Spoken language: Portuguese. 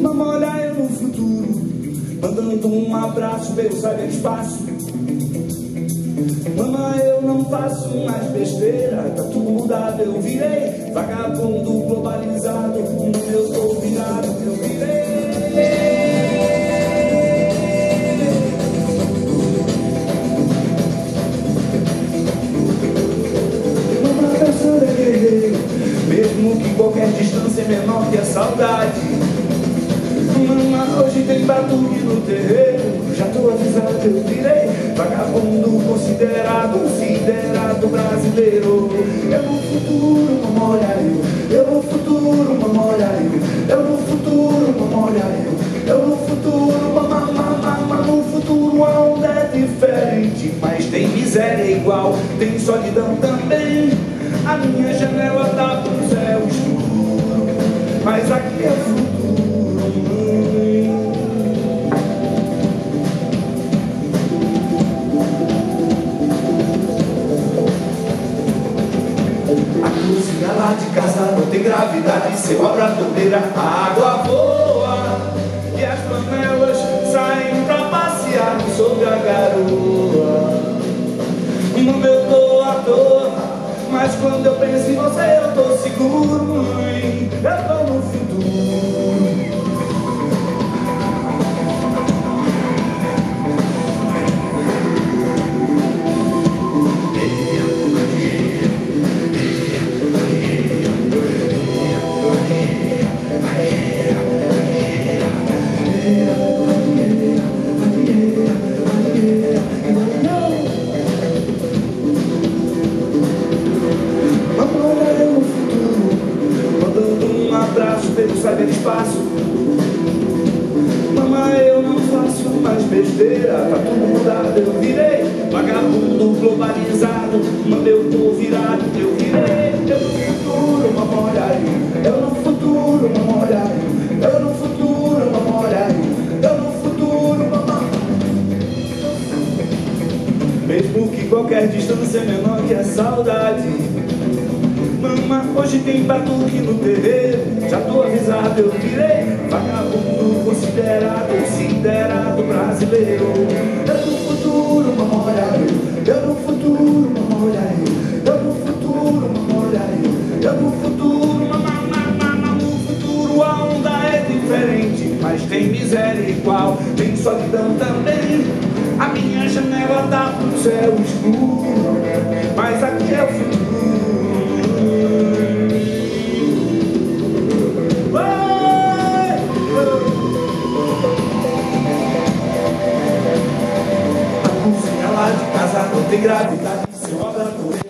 Mamãe, olha eu no futuro Mandando um abraço pelo saber espaço Mamãe, eu não faço mais besteira Tá tudo mudado, eu virei Vagabundo globalizado Eu tô virado, eu virei qualquer distância é menor que a saudade. Mama, hoje tem batuque no terreiro Já tô avisado, eu virei. Vagabundo considerado, considerado brasileiro. Eu no futuro, memória eu. Eu no futuro, memória eu. Eu no futuro, memória eu. Eu no futuro, mamá, mamá, no futuro a onda é diferente Mas tem miséria igual, tem solidão também cozinha lá de casa não tem gravidade Seu abratoeira, a água voa E as panelas saem pra passear sobre a garoa. No meu tô à toa Mas quando eu penso em você saber espaço. Mamãe, eu não faço mais besteira. Tá tudo mudado, eu virei Vagabundo globalizado. Mano, eu tô virado, eu virei. Eu no futuro, memória Eu no futuro, memória Eu no futuro, memória Eu no futuro, mamãe. Mesmo que qualquer distância é menor que a saudade. Mama, hoje tem batuque no terreiro eu virei vagabundo considerado, considerado brasileiro. Eu no futuro, uma hora eu, eu no futuro, uma hora eu, eu no futuro, uma hora eu, eu no futuro, uma, uma, uma, no futuro a onda é diferente, mas tem miséria igual, tem solidão também. A minha janela tá dá pro céu escuro. grave, tá? Seu abandono.